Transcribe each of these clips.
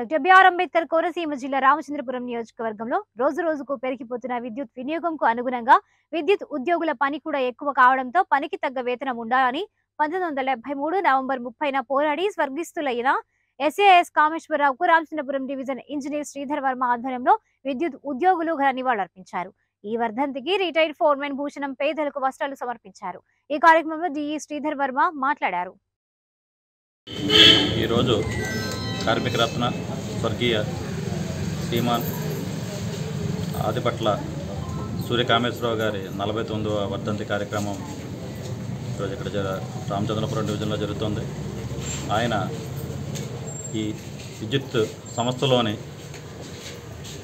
Doctor BR Ambedkar Konaseema జిల్లా రామచంద్రపురం నియోజకవర్గంలో రోజు రోజుకు పెరిగిపోతున్న విద్యుత్ వినియోగంకు అనుగుణంగా విద్యుత్ ఉద్యోగుల పని కూడా ఎక్కువ కావడంతో పనికి తగ్గ వేతనం ఉండాలని పంతొమ్మిది వందల డెబ్బై మూడు నవంబర్ ముప్పైన పోరాడి స్వర్గిస్తులైన ఎస్ఏఎస్ కామేశ్వరరావుకు రామచంద్రపురం డివిజన్ ఇంజనీర్ శ్రీధర్ వర్మ ఆధ్వర్యంలో విద్యుత్ ఉద్యోగులు ఘన నివాళులర్పించారు. ఈ వర్ధంతికి రిటైర్డ్ ఫోర్మెన్ భూషణం పేదలకు వస్త్రాలు సమర్పించారు. ఈ కార్యక్రమంలో డిఈ శ్రీధర్ వర్మ మాట్లాడారు. ఈరోజు కార్మిక రత్న స్వర్గీయ శ్రీమాన్ ఆదిపట్ల సూర్యకామేశ్వరరావు గారి నలభై తొమ్మిదవ వర్ధంతి కార్యక్రమం ఈరోజు ఇక్కడ జర రామచంద్రపురం డివిజన్లో జరుగుతుంది. ఆయన ఈ విద్యుత్ సంస్థలోని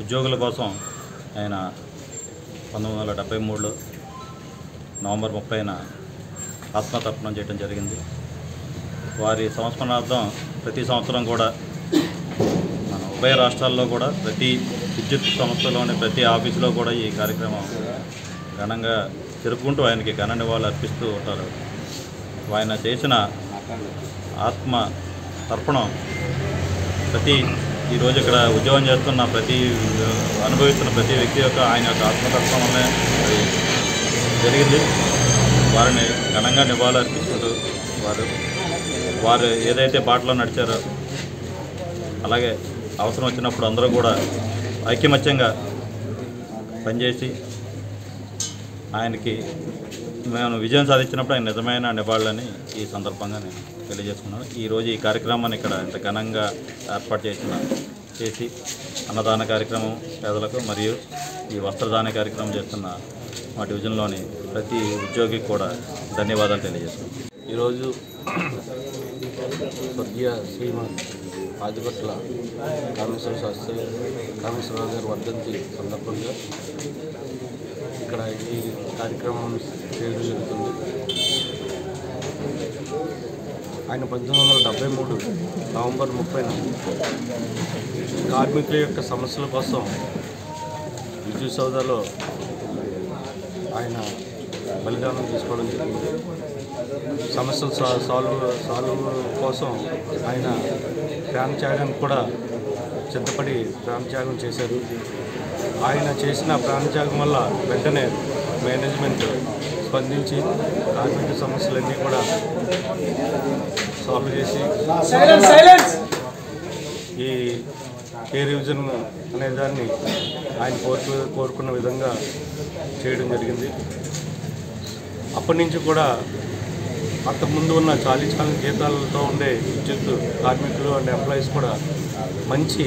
ఉద్యోగుల కోసం ఆయన పంతొమ్మిది వందల డెబ్బై మూడులో నవంబర్ ముప్పైన ఆత్మతర్పణం చేయడం జరిగింది. వారి సంస్మరణార్థం ప్రతి సంవత్సరం కూడా మన ఉభయ రాష్ట్రాల్లో కూడా ప్రతి విద్యుత్ సంస్థలోని ప్రతి ఆఫీసులో కూడా ఈ కార్యక్రమం ఘనంగా జరుపుకుంటూ ఆయనకి ఘన నివాళులు అర్పిస్తూ ఉంటారు. ఆయన చేసిన ఆత్మ తర్పణం ప్రతి ఈరోజు ఇక్కడ ఉద్యోగం చేస్తున్న ప్రతి అనుభవిస్తున్న ప్రతి వ్యక్తి యొక్క ఆయన యొక్క ఆత్మతత్వం వల్లే జరిగింది. వారిని ఘనంగా నివాళులు అర్పించుకుంటూ వారు వారు ఏదైతే బాటలో నడిచారో అలాగే అవసరం వచ్చినప్పుడు అందరూ కూడా ఐక్యమత్యంగా పనిచేసి ఆయనకి మేము విజయం సాధించినప్పుడు ఆయన నిజమైన నివాళులని ఈ సందర్భంగా నేను తెలియజేసుకున్నాను. ఈరోజు ఈ కార్యక్రమాన్ని ఇక్కడ ఇంత ఘనంగా ఏర్పాటు చేసిన చేసి అన్నదాన కార్యక్రమం పేదలకు మరియు ఈ వస్త్రదాన కార్యక్రమం చేస్తున్న మా డివిజన్లోని ప్రతి ఉద్యోగికి కూడా ధన్యవాదాలు తెలియజేస్తున్నాను. ఈరోజు స్వర్గీయ శ్రీమాన్ ఆదిపట్ల కామేశ్వర శాస్త్రి కామేశ్వరరావు గారి వర్ధంతి సందర్భంగా ఇక్కడ ఈ కార్యక్రమం చేయడం జరుగుతుంది. ఆయన పంతొమ్మిది వందల డెబ్బై మూడు నవంబర్ ముప్పైన కార్మికుల యొక్క సమస్యల కోసం విద్యుత్ సౌదాలో ఆయన బలిదానం తీసుకోవడం జరిగింది. సమస్యలు సాల్వ్ సాల్వ్ కోసం ఆయన ప్రాణత్యాగానికి కూడా సిద్ధపడి ప్రాణత్యాగం చేశారు. ఆయన చేసిన ప్రాణత్యాగం వల్ల వెంటనే మేనేజ్మెంట్ స్పందించి కార్మిక సమస్యలన్నీ కూడా సాల్వ్ చేసి ఈ ఏ రివిజన్ అనే దాన్ని ఆయన కోరుకు కోరుకున్న విధంగా చేయడం జరిగింది. అప్పటి నుంచి కూడా అంతకుముందు ఉన్న చాలీ చాలీ జీతాలతో ఉండే విద్యుత్ కార్మికులు అండ్ ఎంప్లాయీస్ కూడా మంచి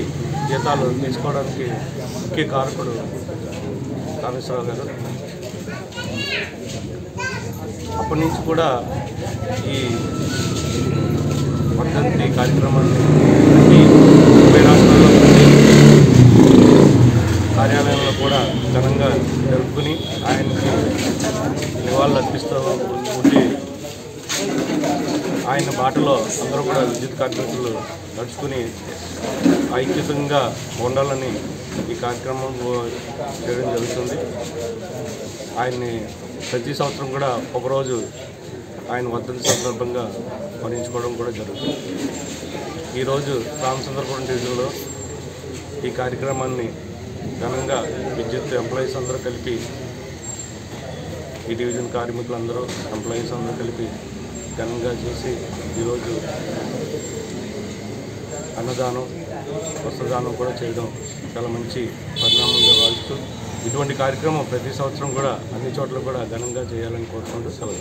జీతాలు తీసుకోవడానికి ముఖ్య కారకుడు కామేశ్వరరావు గారు. అప్పటి నుంచి కూడా ఈ వర్ధంతి కార్యక్రమాన్ని ఉభయ రాష్ట్రాల్లో కార్యాలయంలో కూడా ఘనంగా జరుపుకుని ఆయనకి నివాళులు అర్పిస్తూ ఆయన బాటలో అందరూ కూడా విద్యుత్ కార్మికులు నడుచుకుని ఐక్యతంగా ఉండాలని ఈ కార్యక్రమం చేయడం జరుగుతుంది. ఆయన్ని ప్రతి సంవత్సరం కూడా ఒకరోజు ఆయన వర్ధంతి సందర్భంగా స్మరించుకోవడం కూడా జరుగుతుంది. ఈరోజు రామచంద్రపురం డివిజన్లో ఈ కార్యక్రమాన్ని ఘనంగా విద్యుత్ ఎంప్లాయీస్ అందరూ కలిపి ఈ డివిజన్ కార్మికులందరూ ఎంప్లాయీస్ అందరూ కలిపి ఘనంగా చేసి ఈరోజు అన్నదానం వస్త్రదానం కూడా చేయడం చాలా మంచి పరిణామంగా భావిస్తూ ఇటువంటి కార్యక్రమం ప్రతి సంవత్సరం కూడా అన్ని చోట్ల కూడా ఘనంగా చేయాలని కోరుకుంటూ సెలవు